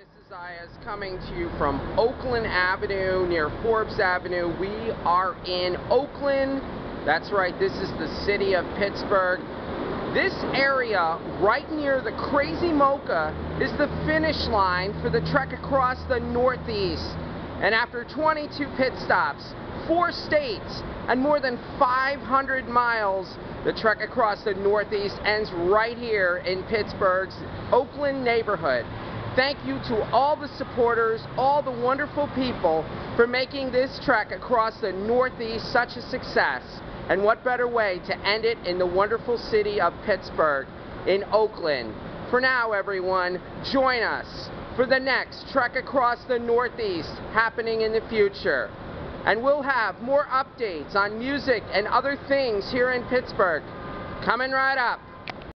this is Iaz coming to you from Oakland Avenue near Forbes Avenue. We are in Oakland. That's right, this is the city of Pittsburgh. This area right near the Crazy Mocha is the finish line for the trek across the Northeast. And after 22 pit stops, four states, and more than 500 miles, the trek across the Northeast ends right here in Pittsburgh's Oakland neighborhood. Thank you to all the supporters, all the wonderful people for making this trek across the Northeast such a success. And what better way to end it in the wonderful city of Pittsburgh, in Oakland. For now, everyone, join us for the next trek across the Northeast happening in the future. And we'll have more updates on music and other things here in Pittsburgh coming right up.